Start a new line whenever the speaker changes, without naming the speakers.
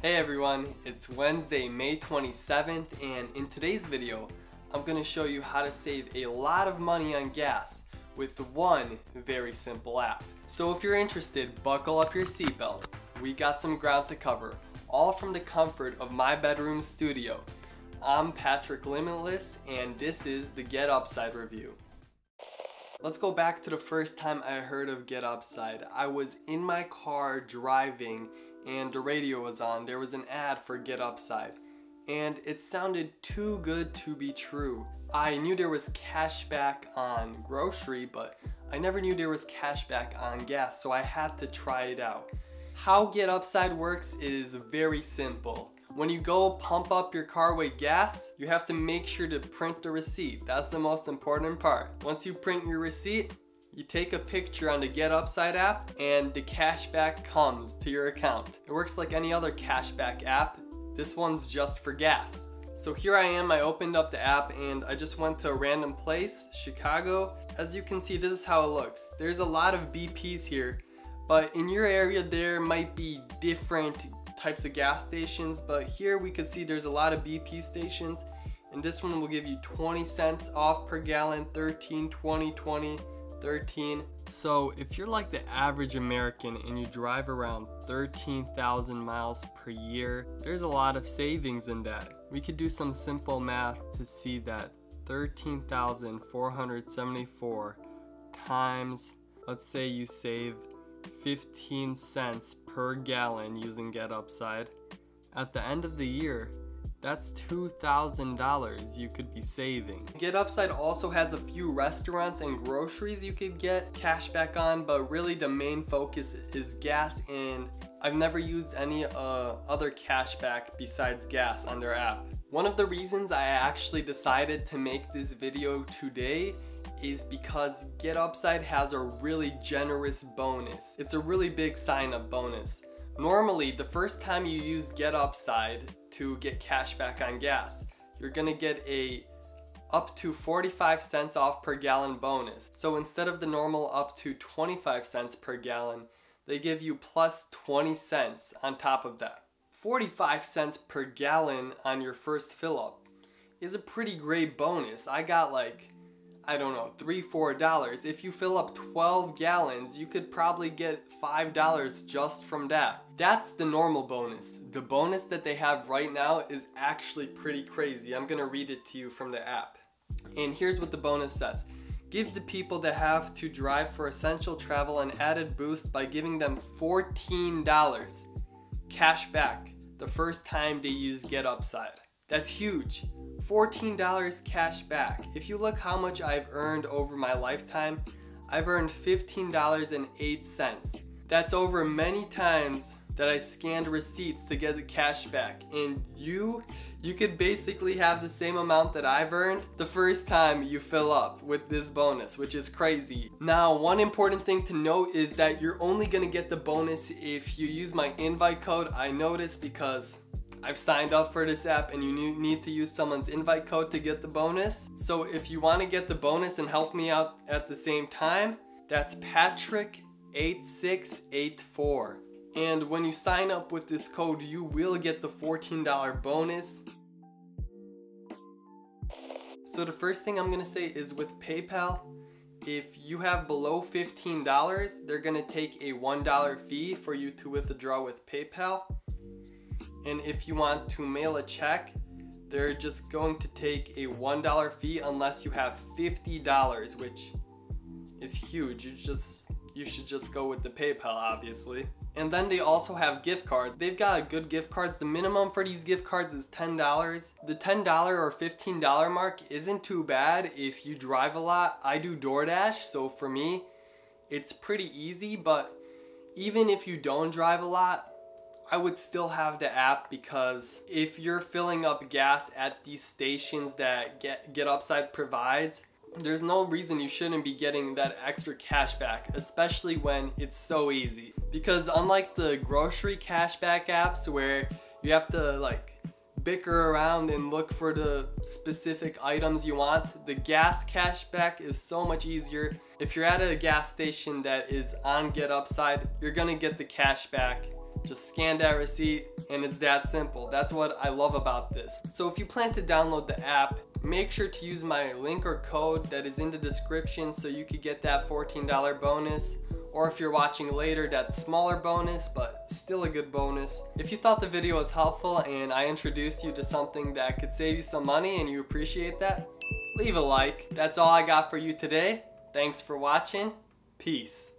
Hey everyone, it's Wednesday, May 27th, and in today's video, I'm gonna show you how to save a lot of money on gas with one very simple app. So if you're interested, buckle up your seatbelt. We got some ground to cover, all from the comfort of my bedroom studio. I'm Patrick Limitless, and this is the Get Upside review. Let's go back to the first time I heard of Get Upside. I was in my car driving and the radio was on, there was an ad for Get Upside. And it sounded too good to be true. I knew there was cash back on grocery, but I never knew there was cash back on gas, so I had to try it out. How Get Upside works is very simple. When you go pump up your car with gas, you have to make sure to print the receipt. That's the most important part. Once you print your receipt, you take a picture on the Get Upside app and the cashback comes to your account. It works like any other cashback app. This one's just for gas. So here I am, I opened up the app and I just went to a random place, Chicago. As you can see, this is how it looks. There's a lot of BPs here, but in your area there might be different types of gas stations, but here we could see there's a lot of BP stations and this one will give you 20 cents off per gallon, 13, 20, 20, 13. So if you're like the average American and you drive around 13,000 miles per year, there's a lot of savings in that. We could do some simple math to see that 13,474 times, let's say you save 15 cents per gallon using Get Upside. At the end of the year, that's $2,000 you could be saving. Get Upside also has a few restaurants and groceries you could get cash back on, but really the main focus is gas and I've never used any uh, other cashback besides gas on their app. One of the reasons I actually decided to make this video today is because Get Upside has a really generous bonus. It's a really big sign up bonus. Normally, the first time you use Get Upside to get cash back on gas, you're gonna get a up to 45 cents off per gallon bonus. So instead of the normal up to 25 cents per gallon, they give you plus 20 cents on top of that. 45 cents per gallon on your first fill up is a pretty great bonus. I got like I don't know, three, four dollars. If you fill up 12 gallons, you could probably get five dollars just from that. That's the normal bonus. The bonus that they have right now is actually pretty crazy. I'm gonna read it to you from the app. And here's what the bonus says. Give the people that have to drive for essential travel an added boost by giving them $14 cash back the first time they use Get Upside. That's huge. $14 cash back. If you look how much I've earned over my lifetime, I've earned $15.08. That's over many times that I scanned receipts to get the cash back. And you, you could basically have the same amount that I've earned the first time you fill up with this bonus, which is crazy. Now, one important thing to note is that you're only gonna get the bonus if you use my invite code. I noticed because I've signed up for this app and you need to use someone's invite code to get the bonus. So if you want to get the bonus and help me out at the same time, that's Patrick8684. And when you sign up with this code, you will get the $14 bonus. So the first thing I'm gonna say is with PayPal, if you have below $15, they're gonna take a $1 fee for you to withdraw with PayPal. And if you want to mail a check, they're just going to take a $1 fee unless you have $50, which is huge. You just you should just go with the PayPal obviously. And then they also have gift cards. They've got good gift cards. The minimum for these gift cards is $10. The $10 or $15 mark isn't too bad if you drive a lot. I do DoorDash, so for me, it's pretty easy, but even if you don't drive a lot, I would still have the app because if you're filling up gas at these stations that Get, Get Upside provides, there's no reason you shouldn't be getting that extra cash back, especially when it's so easy. Because unlike the grocery cashback apps where you have to like bicker around and look for the specific items you want, the gas cashback is so much easier. If you're at a gas station that is on Get Upside, you're gonna get the cashback Just scan that receipt and it's that simple. That's what I love about this. So if you plan to download the app, make sure to use my link or code that is in the description so you could get that $14 bonus. Or if you're watching later, that smaller bonus, but still a good bonus. If you thought the video was helpful and I introduced you to something that could save you some money and you appreciate that, leave a like. That's all I got for you today. Thanks for watching. Peace.